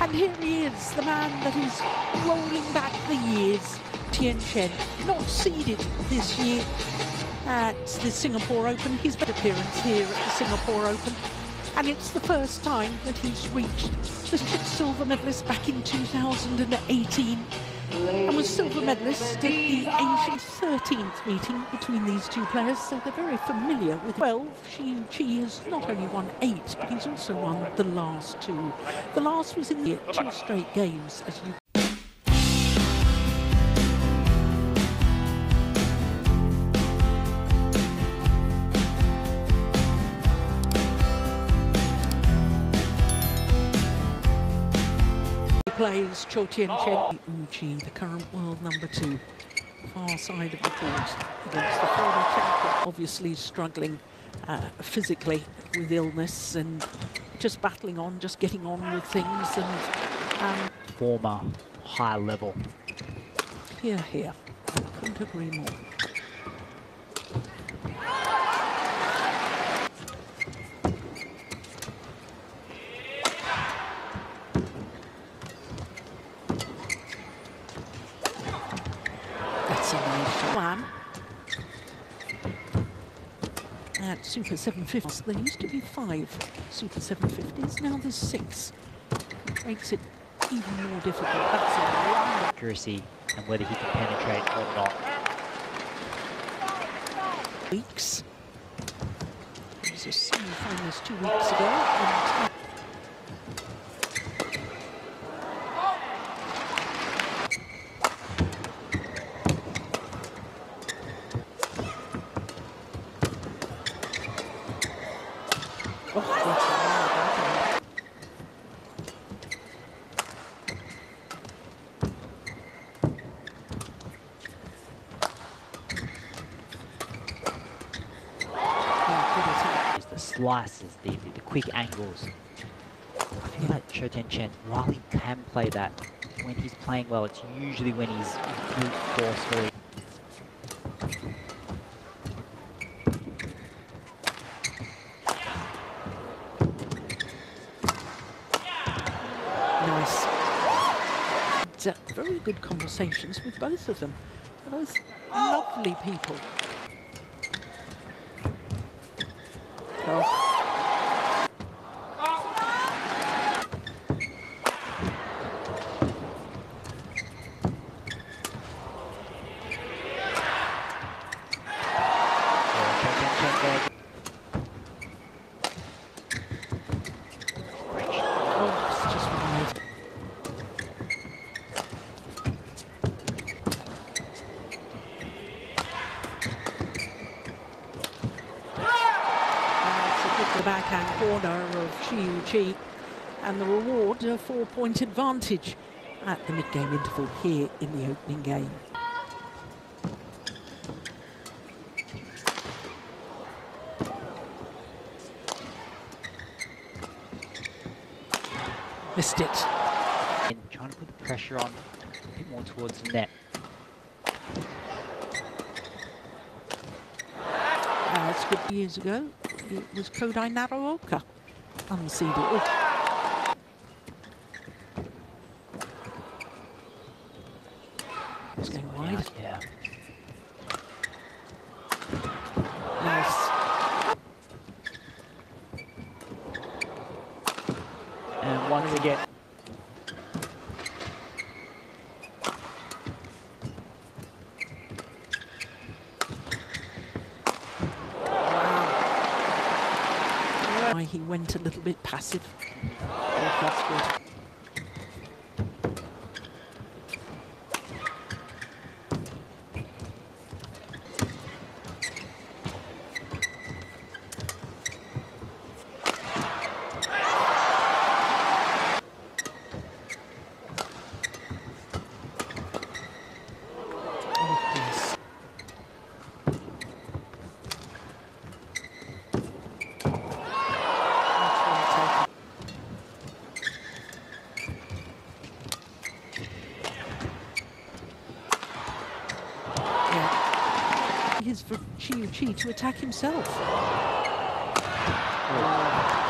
And here he is, the man that is rolling back the years. Tien Chen, not seeded this year at the Singapore Open. His appearance here at the Singapore Open. And it's the first time that he's reached the silver medalist back in 2018 and was silver medalist at the ancient 13th meeting between these two players, so they're very familiar with 12. Xi Chi has not only won eight, but he's also won the last two. The last was in the two straight games, as you plays Chou Tien Chen. The current world number two, far side of the court against the former champion. Obviously struggling uh, physically with illness and just battling on, just getting on with things and um, former high level. Here, here. Couldn't agree more. That's a nice plan. At Super 750s, there used to be five Super 750s, now there's six. Which makes it even more difficult. That's a Accuracy and whether he can penetrate or not. weeks. He was a semi-finalist two weeks ago. Slices, the, the, the quick angles. I feel like Chou Tien Chen, while he can play that, when he's playing well, it's usually when he's brute forcefully. Nice. And, uh, very good conversations with both of them. They're lovely people. Oh. Yeah, Chou Tien Chen there. Oh, it's just wide. That's a good the backhand corner of Xiu Chi. And the reward, a four-point advantage at the mid-game interval here in the opening game. Missed it. And trying to put the pressure on a bit more towards the net. It's good years ago. It was Kodai Naraoka unseeded. Oh. It's going wide. Yeah. Nice. And once again, he went a little bit passive. Oh, that's good. Oh, yes. That's well taken. Yeah. His for Chiu Chi to attack himself. into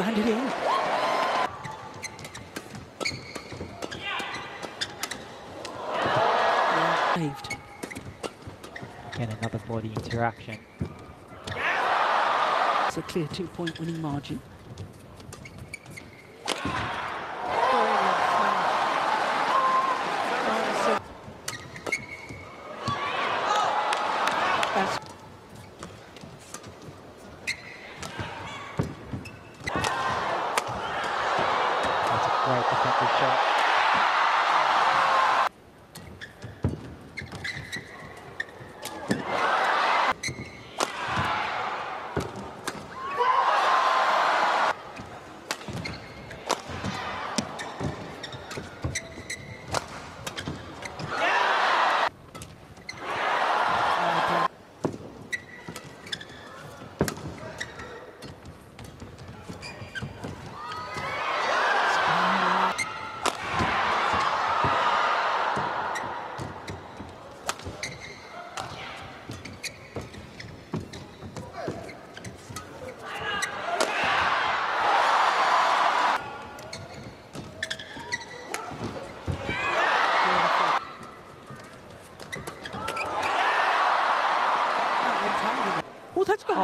And it's landed saved. Again, another body interaction. It's a clear two-point winning margin. That's That's a great defensive shot. In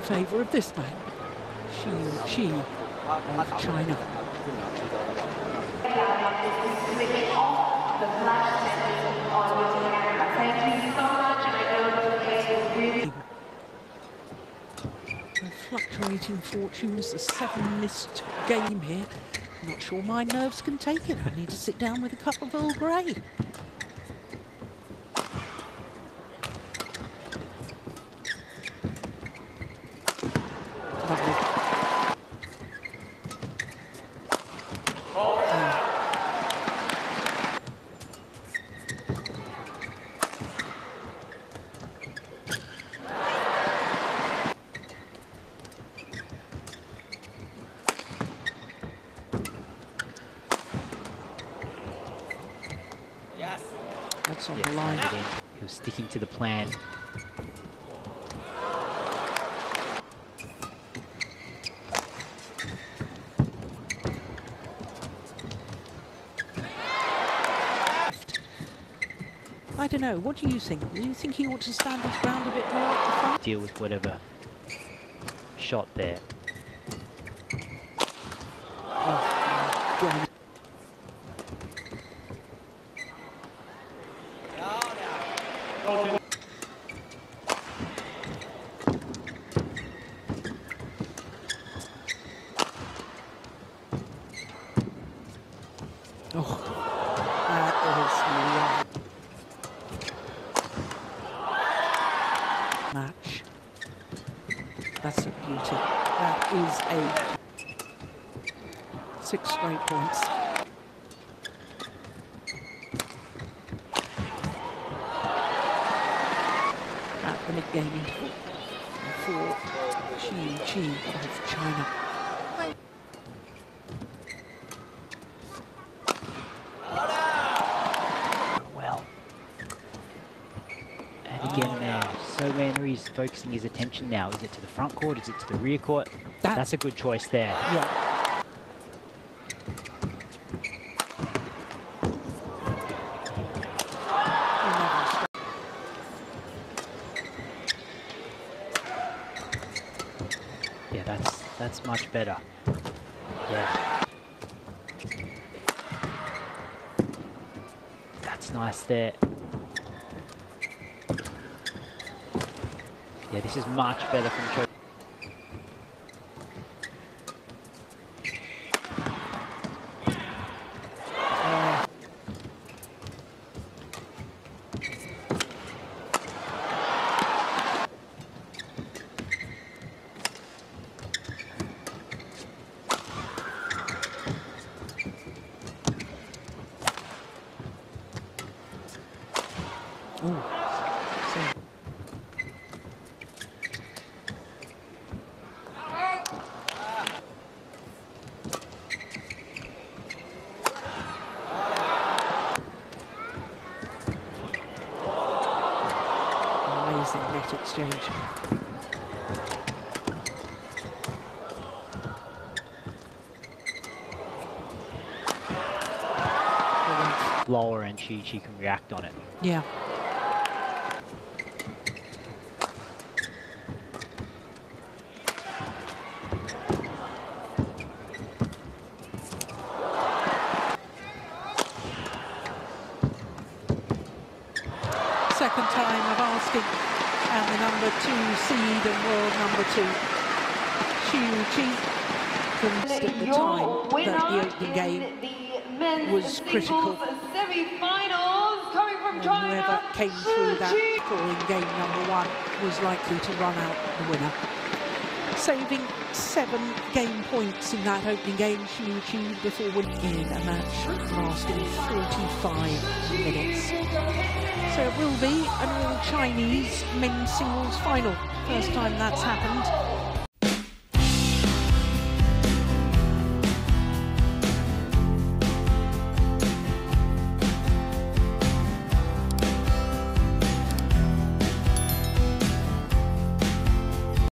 favour of this man, Xi Qi of China. The fluctuating fortunes, the seven missed game here. Not sure my nerves can take it. I need to sit down with a cup of Earl Grey. Lovely. That's on Yeah, the line. landed in. He was sticking to the plan. I don't know. What do you think? Do you think he ought to stand his ground a bit more at the front? Deal with whatever shot there. Oh, yeah. Oh, that is. Match. That's a beauty. That is a six straight points. At the mid-game for Xi Qi of China. focusing his attention now. Is it to the front court? Is it to the rear court? That That's a good choice there. Yeah. Yeah, that's that's much better. Yeah. That's nice there. This is much better from Chou. Ooh. So, amazing net exchange. Brilliant. Lower and she, she can react on it. Yeah. Second time of asking, and the number two seed and world number two, Xiu Qi, convinced at the time that the opening game was critical. Semi-finals coming from China. whoever came through that in game number one was likely to run out the winner. Saving seven game points in that opening game, she achieved before winning in a match lasting 45 minutes. So it will be an all-Chinese men's singles final. First time that's happened